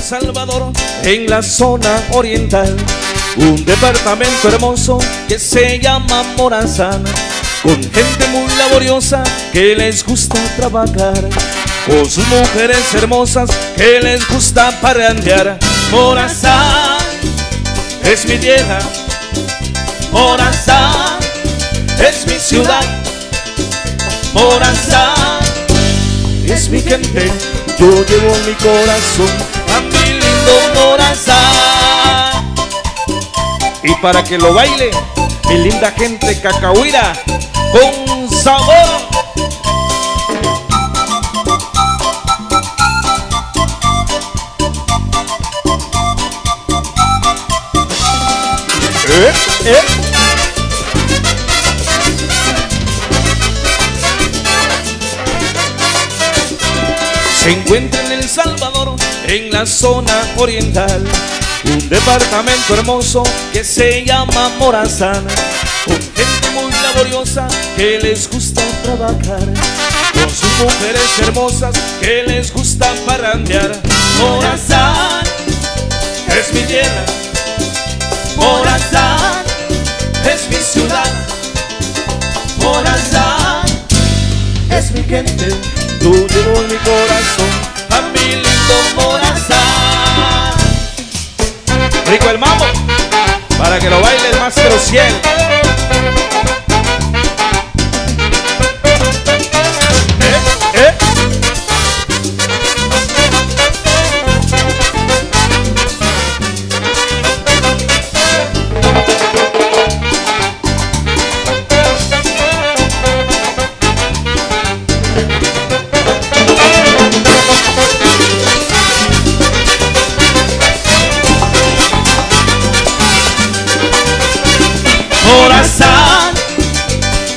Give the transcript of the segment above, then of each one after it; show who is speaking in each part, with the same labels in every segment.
Speaker 1: Salvador, en la zona oriental. Un departamento hermoso que se llama Morazán, con gente muy laboriosa que les gusta trabajar, con sus mujeres hermosas que les gusta parrandear. Morazán es mi tierra, Morazán es mi ciudad, Morazán es mi gente, yo llevo mi corazón a mi lindo Morazán. Y para que lo baile, mi linda gente cacahuira, con sabor. ¿Eh? ¿Eh? Encuentra en El Salvador, en la zona oriental, un departamento hermoso que se llama Morazán, con gente muy laboriosa que les gusta trabajar, con sus mujeres hermosas que les gusta parrandear. Morazán es mi tierra, Morazán es mi ciudad, Morazán es mi gente, tú llevo en mi corazón a mi lindo Morazán. Rico el mambo, para que lo baile el más ciel. ¿Eh?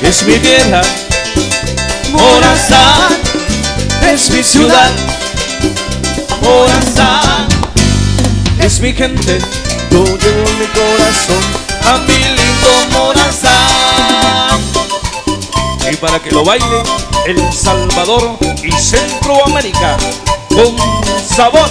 Speaker 1: Es mi tierra, Morazán es mi ciudad, Morazán es mi gente, yo llevo en mi corazón a mi lindo Morazán. Y para que lo baile El Salvador y Centroamérica con sabor.